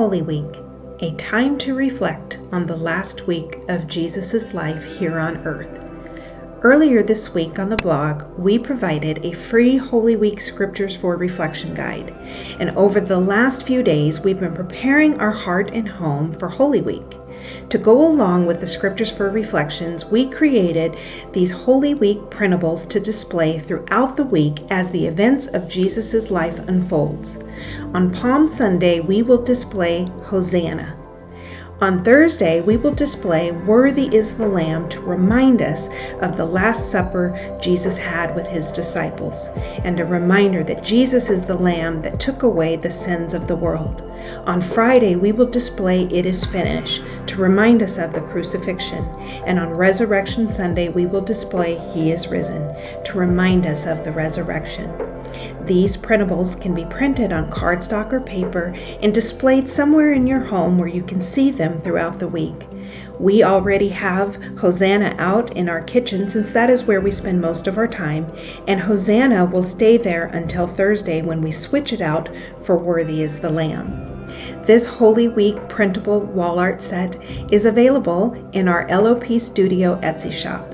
Holy Week, a time to reflect on the last week of Jesus' life here on earth. Earlier this week on the blog, we provided a free Holy Week Scriptures for Reflection guide. And over the last few days, we've been preparing our heart and home for Holy Week. To go along with the Scriptures for Reflections, we created these Holy Week printables to display throughout the week as the events of Jesus' life unfolds. On Palm Sunday, we will display Hosanna. On Thursday, we will display Worthy is the Lamb to remind us of the Last Supper Jesus had with his disciples, and a reminder that Jesus is the Lamb that took away the sins of the world. On Friday, we will display It is Finished to remind us of the crucifixion, and on Resurrection Sunday, we will display He is Risen to remind us of the resurrection. These printables can be printed on cardstock or paper and displayed somewhere in your home where you can see them throughout the week. We already have Hosanna out in our kitchen since that is where we spend most of our time, and Hosanna will stay there until Thursday when we switch it out for Worthy is the Lamb. This Holy Week printable wall art set is available in our LOP Studio Etsy shop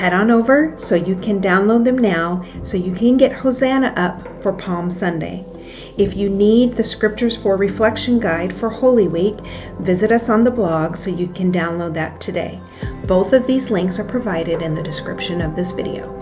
head on over so you can download them now so you can get Hosanna up for Palm Sunday. If you need the Scriptures for Reflection guide for Holy Week, visit us on the blog so you can download that today. Both of these links are provided in the description of this video.